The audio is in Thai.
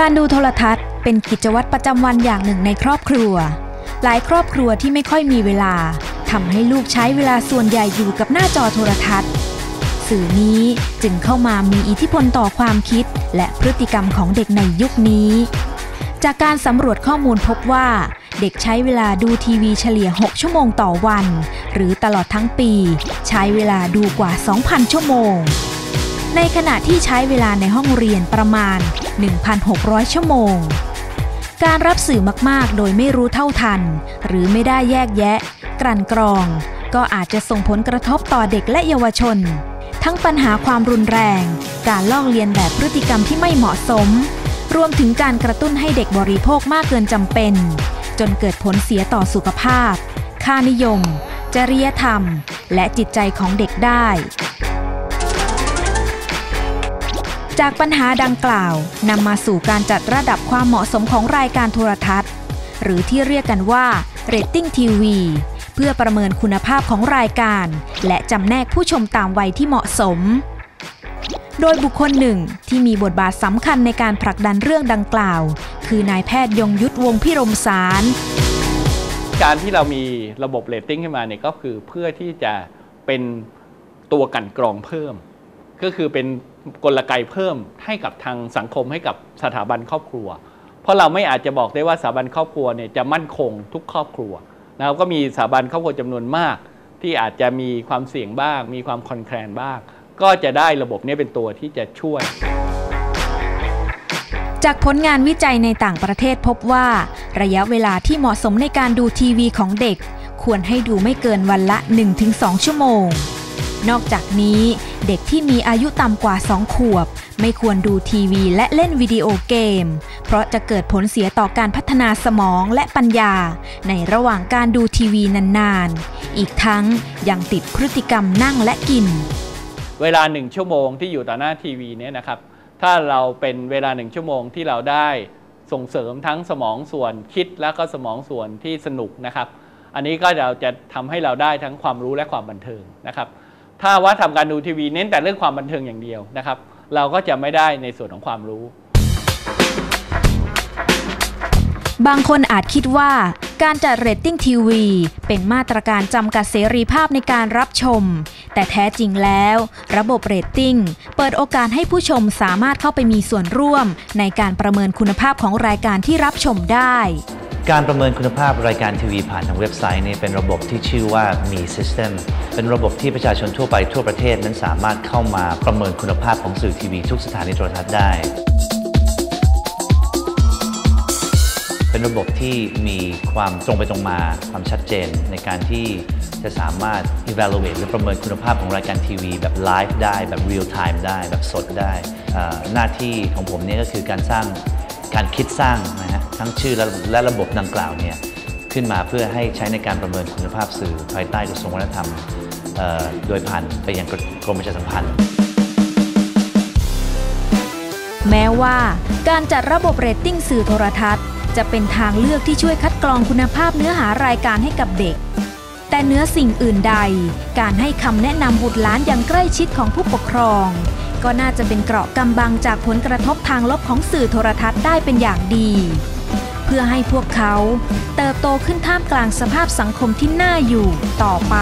การดูโทรทัศน์เป็นกิจวัตรประจำวันอย่างหนึ่งในครอบครัว หลายครอบครัวที่ไม่ค่อยมีเวลาทำให้ลูกใช้เวลาส่วนใหญ่อยู่กับหน้าจอโทรทัศน์ สื่อนี้จึงเข้ามามีอิทธิพลต่อความคิด และพฤติกรรมของเด็กในยุคนี้ จากการสำรวจข้อมูลพบว่าเด็กใช้เวลาดูทีวีเฉลี่ย 6 ชั่วโมงต่อวัน หรือตลอดทั้งปี ใช้เวลาดูกว่า 2,000 ชั่วโมง ในขณะที่ใช้เวลาในห้องเรียนประมาณ 1,600 ชั่วโมง การรับสื่อมากๆ โดยไม่รู้เท่าทัน หรือไม่ได้แยกแยะ กลั่นกรอง ก็อาจจะส่งผลกระทบต่อเด็กและเยาวชน ทั้งปัญหาความรุนแรง การลอกเลียนแบบพฤติกรรมที่ไม่เหมาะสม รวมถึงการกระตุ้นให้เด็กบริโภคมากเกินจำเป็น จนเกิดผลเสียต่อสุขภาพ ค่านิยม จริยธรรม และจิตใจของเด็กได้ จากปัญหาดังกล่าวนำมาสู่การจัดระดับความเหมาะสมของรายการโทรทัศน์ หรือที่เรียกกันว่าเรตติ้งทีวีเพื่อประเมินคุณภาพของรายการ และจำแนกผู้ชมตามวัยที่เหมาะสม โดยบุคคลหนึ่งที่มีบทบาทสำคัญในการผลักดันเรื่องดังกล่าว คือนายแพทย์ยงยุทธวงพิรมสาร การที่เรามีระบบเรตติ้งขึ้นมาเนี่ยก็คือเพื่อที่จะเป็นตัวกันกรองเพิ่ม ก็คือเป็น กลไกเพิ่มให้กับทางสังคมให้กับสถาบันครอบครัว เพราะเราไม่อาจจะบอกได้ว่าสถาบันครอบครัวเนี่ยจะมั่นคงทุกครอบครัวเราก็มีสถาบันครอบครัวจำนวนมาก ที่อาจจะมีความเสี่ยงบ้าง มีความคอนแคลนบ้าง ก็จะได้ระบบนี้เป็นตัวที่จะช่วย จากผลงานวิจัยในต่างประเทศพบว่า ระยะเวลาที่เหมาะสมในการดูทีวีของเด็ก ควรให้ดูไม่เกินวันละ 1-2 ชั่วโมง นอกจากนี้ เด็กที่มีอายุต่ำกว่า 2 ขวบ ไม่ควรดูทีวีและเล่นวิดีโอเกม เพราะจะเกิดผลเสียต่อการพัฒนาสมองและปัญญา ในระหว่างการดูทีวีนานๆ อีกทั้งยังติดพฤติกรรมนั่งและกิน เวลาหนึ่งชั่วโมงที่อยู่ต่อหน้าทีวีเนี่ยนะครับ ถ้าเราเป็นเวลาหนึ่งชั่วโมงที่เราได้ส่งเสริมทั้งสมองส่วนคิดแล้วก็สมองส่วนที่สนุกนะครับ อันนี้ก็เราจะทำให้เราได้ทั้งความรู้และความบันเทิงนะครับ ถ้าว่าทำการดูทีวีเน้นแต่เรื่องความบันเทิงอย่างเดียวนะครับ เราก็จะไม่ได้ในส่วนของความรู้ บางคนอาจคิดว่า การจัดเรตติ้งทีวี เป็นมาตรการจำกัดเสรีภาพในการรับชม แต่แท้จริงแล้ว ระบบเรตติ้งเปิดโอกาสให้ผู้ชมสามารถเข้าไปมีส่วนร่วม ในการประเมินคุณภาพของรายการที่รับชมได้ การประเมินคุณภาพรายการทีวีผ่านทางเว็บไซต์นี่เป็นระบบที่ชื่อว่ามี System เป็นระบบที่ประชาชนทั่วไปทั่วประเทศนั้นสามารถเข้ามาประเมินคุณภาพของสื่อทีวีทุกสถานีโทรทัศน์ได้ เป็นระบบที่มีความตรงไปตรงมาความชัดเจนในการที่จะสามารถ evaluate หรือประเมินคุณภาพของรายการทีวี แบบไลฟ์ได้แบบ real time ได้แบบสดได้ หน้าที่ของผมเนี่ยก็คือการสร้าง การคิดสร้างนะฮะทั้งชื่อและและระบบดังกล่าวเนี่ยขึ้นมาเพื่อให้ใช้ในการประเมินคุณภาพสื่อภายใต้กระทรวงวัฒนธรรมโดยผ่านไปยังกรมประชาสัมพันธ์ แม้ว่าการจัดระบบเรตติ้งสื่อโทรทัศน์ จะเป็นทางเลือกที่ช่วยคัดกรองคุณภาพเนื้อหารายการให้กับเด็ก แต่เนื้อสิ่งอื่นใด การให้คำแนะนำบุตรหลานอย่างใกล้ชิดของผู้ปกครอง ก็น่าจะเป็นเกราะกำบังจากผลกระทบทางลบของสื่อโทรทัศน์ได้เป็นอย่างดี เพื่อให้พวกเขาเติบโตขึ้นท่ามกลางสภาพสังคมที่น่าอยู่ต่อไป